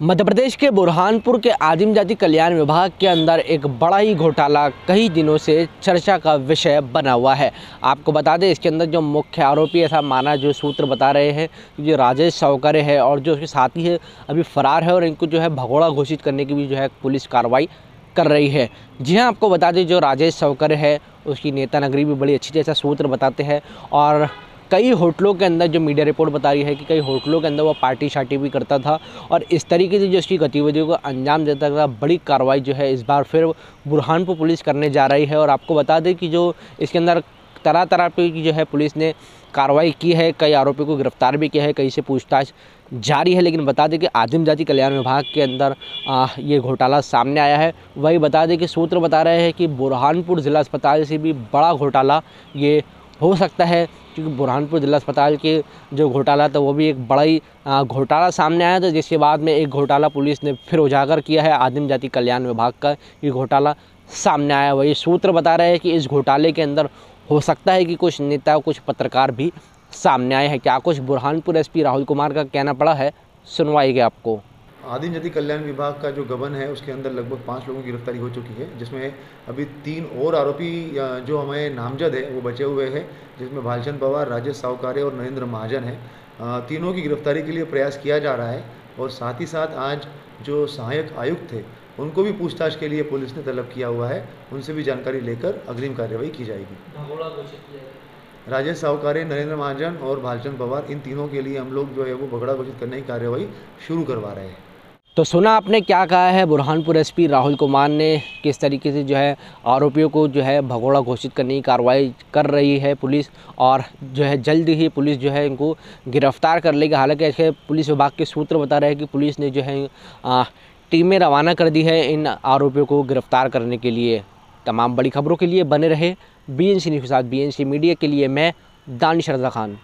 मध्य प्रदेश के बुरहानपुर के आदिम जाति कल्याण विभाग के अंदर एक बड़ा ही घोटाला कई दिनों से चर्चा का विषय बना हुआ है। आपको बता दें, इसके अंदर जो मुख्य आरोपी ऐसा माना जो सूत्र बता रहे हैं, जो राजेश सावकरे है और जो उसके साथी है, अभी फरार है और इनको जो है भगोड़ा घोषित करने की भी जो है पुलिस कार्रवाई कर रही है। जी हाँ आपको बता दें, जो राजेश सावकरे है, उसकी नेता नगरी भी बड़ी अच्छी जैसा सूत्र बताते हैं और कई होटलों के अंदर जो मीडिया रिपोर्ट बता रही है कि कई होटलों के अंदर वो पार्टी शार्टी भी करता था और इस तरीके से जो उसकी गतिविधियों को अंजाम देता था बड़ी कार्रवाई जो है इस बार फिर बुरहानपुर पुलिस करने जा रही है और आपको बता दें कि जो इसके अंदर तरह तरह की जो है पुलिस ने कार्रवाई की है कई आरोपियों को गिरफ़्तार भी किया है कई से पूछताछ जारी है लेकिन बता दें कि आदिम जाति कल्याण विभाग के अंदर आ, ये घोटाला सामने आया है। वही बता दें कि सूत्र बता रहे हैं कि बुरहानपुर ज़िला अस्पताल से भी बड़ा घोटाला ये हो सकता है। क्योंकि बुरहानपुर जिला अस्पताल के जो घोटाला था, वो भी एक बड़ा ही घोटाला सामने आया था, जिसके बाद में एक घोटाला पुलिस ने फिर उजागर किया है आदिम जाति कल्याण विभाग का ये घोटाला सामने आया वही सूत्र बता रहे हैं कि इस घोटाले के अंदर हो सकता है कि कुछ नेता, कुछ पत्रकार भी सामने आए हैं। क्या कुछ बुरहानपुर एसपी राहुल कुमार का कहना पड़ा है सुनवाएँगे आपको। आदिम जाति कल्याण विभाग का जो गबन है उसके अंदर लगभग पाँच लोगों की गिरफ्तारी हो चुकी है जिसमें अभी तीन और आरोपी जो हमें नामजद है वो बचे हुए हैं जिसमें भालचंद पवार राजेश साहूकारे और नरेंद्र महाजन है। तीनों की गिरफ्तारी के लिए प्रयास किया जा रहा है और साथ ही साथ आज जो सहायक आयुक्त थे उनको भी पूछताछ के लिए पुलिस ने तलब किया हुआ है। उनसे भी जानकारी लेकर अग्रिम कार्रवाई की जाएगी। राजेश साहूकारे नरेंद्र महाजन और भालचंद पवार इन तीनों के लिए हम लोग जो है वो भगड़ा घोषित करने की कार्यवाही शुरू करवा रहे हैं। तो सुना आपने क्या कहा है? बुरहानपुर एसपी राहुल कुमार ने किस तरीके से जो है आरोपियों को जो है भगोड़ा घोषित करने की कार्रवाई कर रही है पुलिस और जो है जल्द ही पुलिस जो है इनको गिरफ़्तार कर लेगी। हालाँकि ऐसे पुलिस विभाग के सूत्र बता रहे हैं कि पुलिस ने जो है टीमें रवाना कर दी है इन आरोपियों को गिरफ़्तार करने के लिए। तमाम बड़ी खबरों के लिए बने रहे बी एन सी न्यूज़ के साथ। बी एन सी मीडिया के लिए मैं दानिश रजा खान।